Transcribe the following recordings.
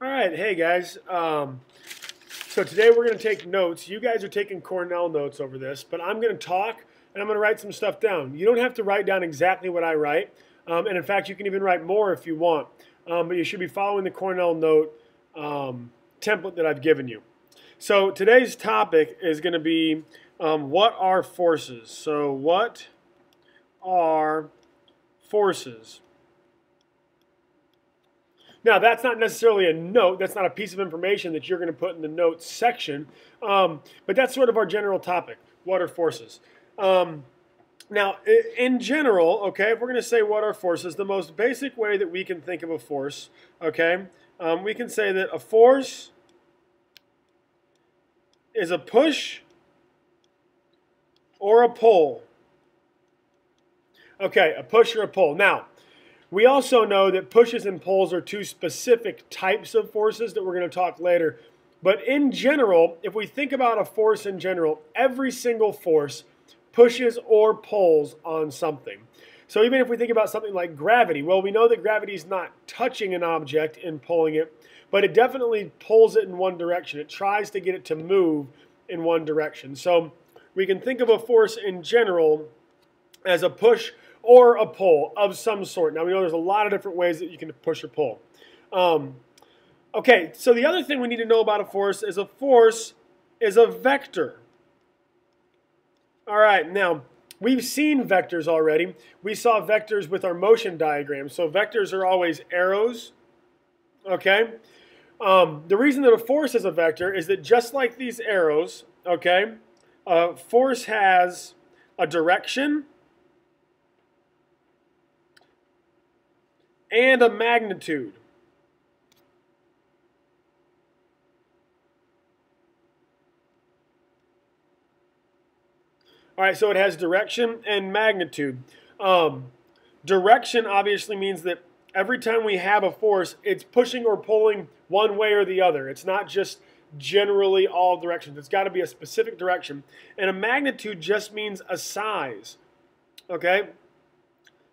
All right, hey guys. Um, so today we're going to take notes. You guys are taking Cornell notes over this, but I'm going to talk and I'm going to write some stuff down. You don't have to write down exactly what I write, um, and in fact, you can even write more if you want. Um, but you should be following the Cornell note um, template that I've given you. So today's topic is going to be um, what are forces? So what are forces? Now, that's not necessarily a note. That's not a piece of information that you're going to put in the notes section. Um, but that's sort of our general topic. What are forces? Um, now, in general, okay, if we're going to say what are forces, the most basic way that we can think of a force, okay, um, we can say that a force is a push or a pull. Okay, a push or a pull. Now, we also know that pushes and pulls are two specific types of forces that we're going to talk later. But in general, if we think about a force in general, every single force pushes or pulls on something. So even if we think about something like gravity, well, we know that gravity is not touching an object and pulling it, but it definitely pulls it in one direction. It tries to get it to move in one direction. So we can think of a force in general as a push or a pull of some sort. Now we know there's a lot of different ways that you can push or pull. Um, okay, so the other thing we need to know about a force is a force is a vector. All right, now we've seen vectors already. We saw vectors with our motion diagram. So vectors are always arrows, okay? Um, the reason that a force is a vector is that just like these arrows, okay, a force has a direction, and a magnitude. All right, so it has direction and magnitude. Um, direction obviously means that every time we have a force, it's pushing or pulling one way or the other. It's not just generally all directions. It's got to be a specific direction. And a magnitude just means a size. Okay?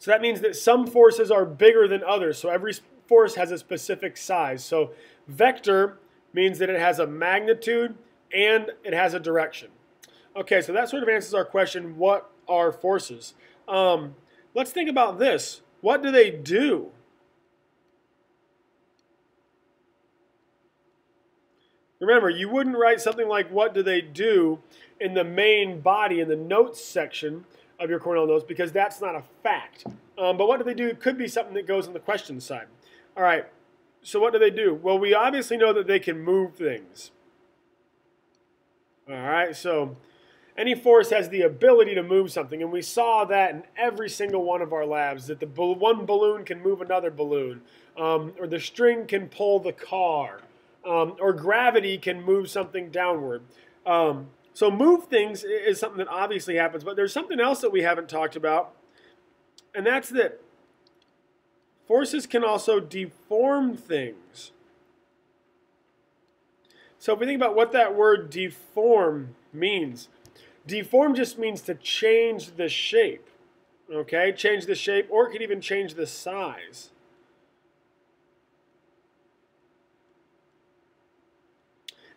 So that means that some forces are bigger than others. So every force has a specific size. So vector means that it has a magnitude and it has a direction. Okay, so that sort of answers our question, what are forces? Um, let's think about this. What do they do? Remember, you wouldn't write something like, what do they do, in the main body, in the notes section, of your Cornell notes because that's not a fact. Um, but what do they do It could be something that goes on the question side. All right, so what do they do? Well, we obviously know that they can move things. All right, so any force has the ability to move something, and we saw that in every single one of our labs, that the one balloon can move another balloon, um, or the string can pull the car, um, or gravity can move something downward. Um, so move things is something that obviously happens, but there's something else that we haven't talked about, and that's that forces can also deform things. So if we think about what that word deform means, deform just means to change the shape, okay? Change the shape, or it could even change the size.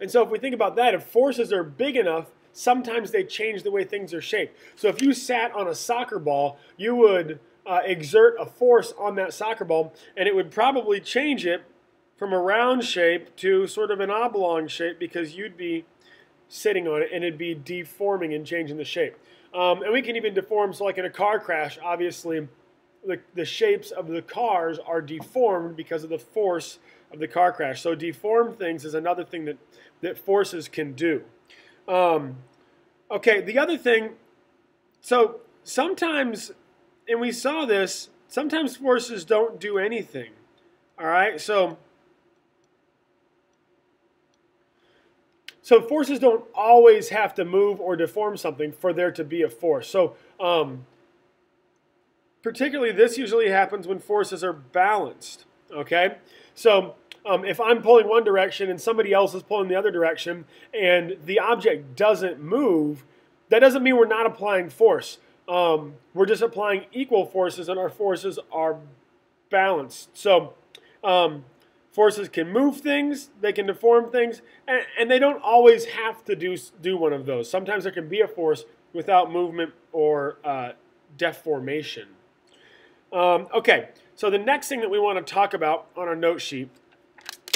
And so if we think about that, if forces are big enough, sometimes they change the way things are shaped. So if you sat on a soccer ball, you would uh, exert a force on that soccer ball, and it would probably change it from a round shape to sort of an oblong shape because you'd be sitting on it and it'd be deforming and changing the shape. Um, and we can even deform, so like in a car crash, obviously the, the shapes of the cars are deformed because of the force of the car crash. So deform things is another thing that, that forces can do. Um, okay, the other thing, so sometimes, and we saw this, sometimes forces don't do anything. All right, so so forces don't always have to move or deform something for there to be a force. So um, particularly this usually happens when forces are balanced. Okay, so um, if I'm pulling one direction and somebody else is pulling the other direction and the object doesn't move, that doesn't mean we're not applying force. Um, we're just applying equal forces and our forces are balanced. So um, Forces can move things, they can deform things, and, and, they don't always have to do, do one of those. Sometimes there can be a force without movement or uh, deformation. Um, okay, so the next thing that we want to talk about on our note sheet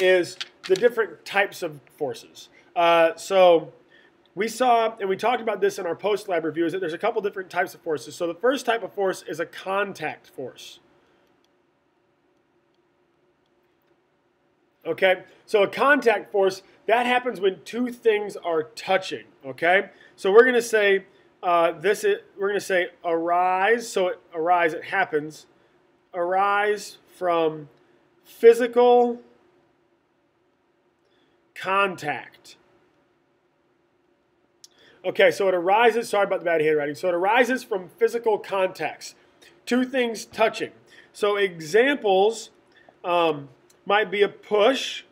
is the different types of forces. Uh, so we saw, and we talked about this in our post-lab review, is that there's a couple different types of forces. So the first type of force is a contact force. Okay, so a contact force, that happens when two things are touching, okay? So we're going to say uh, this is, we're going to say arise, so it arise, it happens, arise from physical contact. Okay, so it arises, sorry about the bad handwriting. So it arises from physical contacts, two things touching. So examples um, might be a push,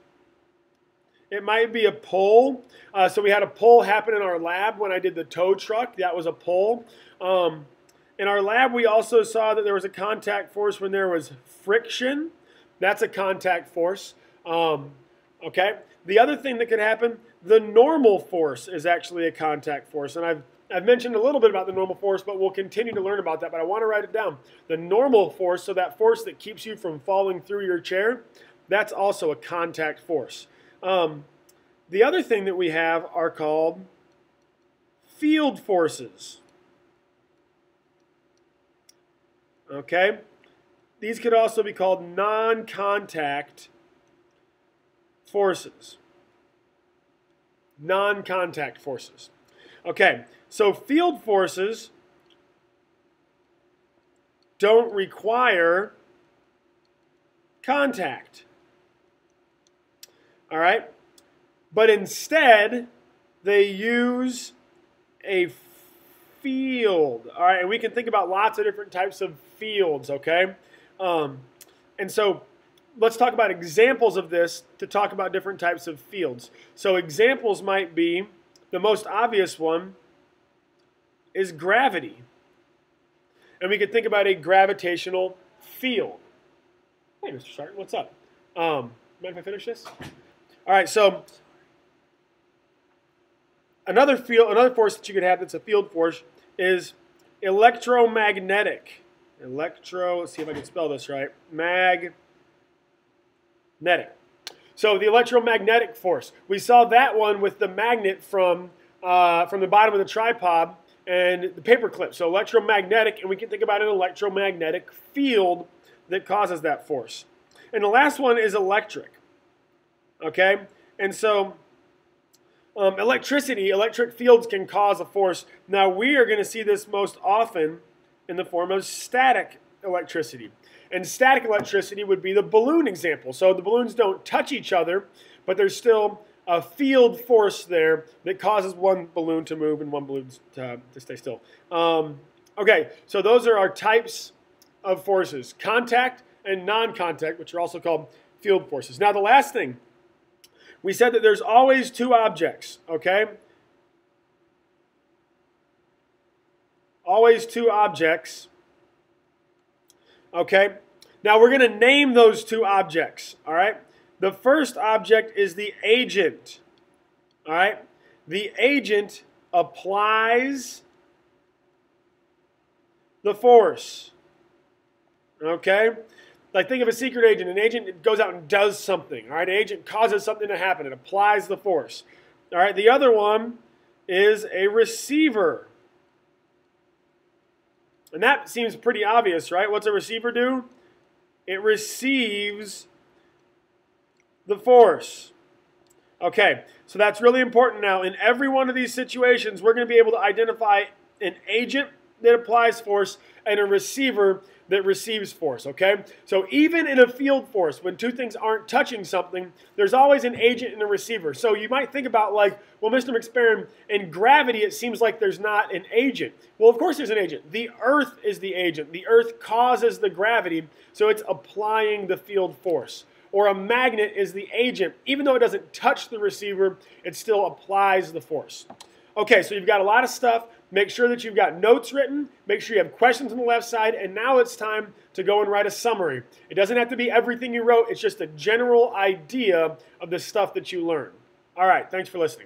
it might be a pull. Uh, so we had a pull happen in our lab when I did the tow truck. That was a pull. Um, in our lab, we also saw that there was a contact force when there was friction. That's a contact force. Um, okay. The other thing that could happen, the normal force is actually a contact force. And I've, I've mentioned a little bit about the normal force, but we'll continue to learn about that. But I want to write it down. The normal force, so that force that keeps you from falling through your chair, that's also a contact force. Um, the other thing that we have are called field forces. Okay? These could also be called non-contact forces. Non-contact forces. Okay, so field forces don't require contact. All right? But instead, they use a field. All right, and we can think about lots of different types of fields, okay? Um, and so let's talk about examples of this to talk about different types of fields. So examples might be, the most obvious one is gravity. And we could think about a gravitational field. Hey, Mr. Sarton, what's up? Um, mind if I finish this? All right, so another field, another force that you could have that's a field force is electromagnetic. Electro, let's see if I can spell this right. Magnetic. So the electromagnetic force. We saw that one with the magnet from, uh, from the bottom of the tripod and the paper clip. So electromagnetic, and we can think about an electromagnetic field that causes that force. And the last one is electric. Okay? And so um, electricity, electric fields can cause a force. Now we are going to see this most often in the form of static electricity. And static electricity would be the balloon example. So the balloons don't touch each other, but there's still a field force there that causes one balloon to move and one balloon to, to stay still. Um, okay, so those are our types of forces. Contact and non-contact, which are also called field forces. Now the last thing we said that there's always two objects, okay? Always two objects. Okay? Now we're going to name those two objects, all right? The first object is the agent, all right? The agent applies the force, okay? Like think of a secret agent. An agent goes out and does something. All right, an agent causes something to happen. It applies the force. All right, the other one is a receiver. And that seems pretty obvious, right? What's a receiver do? It receives the force. Okay, so that's really important now. In every one of these situations, we're going to be able to identify an agent that applies force and a receiver that receives force, okay? So even in a field force, when two things aren't touching something, there's always an agent and a receiver. So you might think about like, well, Mr. McSparin, in gravity, it seems like there's not an agent. Well, of course there's an agent. The Earth is the agent. The Earth causes the gravity, so it's applying the field force. Or a magnet is the agent. Even though it doesn't touch the receiver, it still applies the force. Okay, so you've got a lot of stuff Make sure that you've got notes written. Make sure you have questions on the left side. And now it's time to go and write a summary. It doesn't have to be everything you wrote, it's just a general idea of the stuff that you learned. All right, thanks for listening.